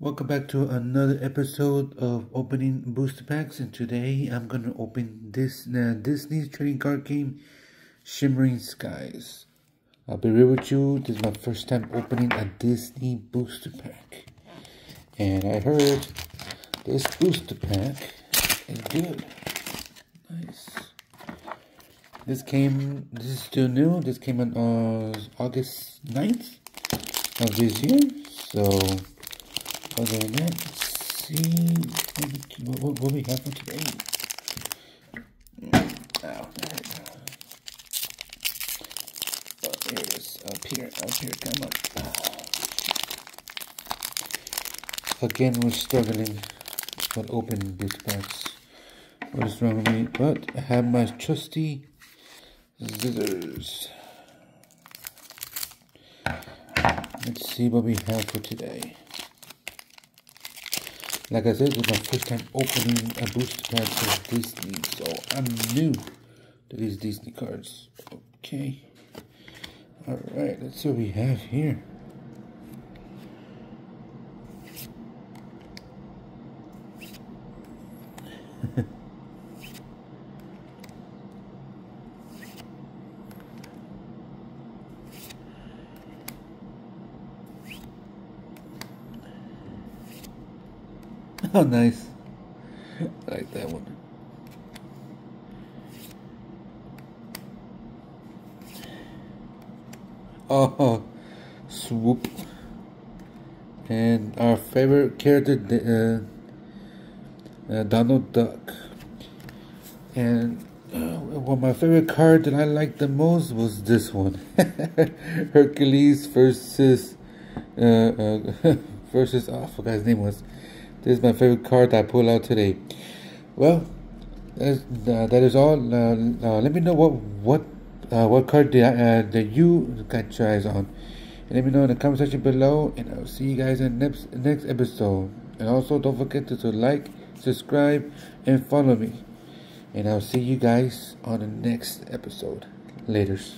Welcome back to another episode of opening booster packs and today I'm going to open this uh, Disney trading card game Shimmering Skies. I'll be real with you, this is my first time opening a Disney booster pack. And I heard this booster pack is good. Nice. This came, this is still new, this came on uh, August 9th of this year. So, that, let's see what, what, what we have for today. Oh, there. Oh, here it is. Oh, oh, up here, up here, come on. Again, we're struggling with opening these packs. What is wrong with me? But I have my trusty scissors. Let's see what we have for today. Like I said, is my first time opening a booster pack for Disney, so I'm new to these Disney cards. Okay. Alright, let's see what we have here. Oh, nice. I like that one. Oh, swoop. And our favorite character, uh, uh, Donald Duck. And uh, well, my favorite card that I liked the most was this one, Hercules versus uh, uh, versus oh, I forgot his name was. This is my favorite card I pulled out today. Well, that's, uh, that is all. Uh, uh, let me know what what uh, what card did, uh, that you got your eyes on. And let me know in the comment section below. And I'll see you guys in the next next episode. And also don't forget to, to like, subscribe, and follow me. And I'll see you guys on the next episode. Laters.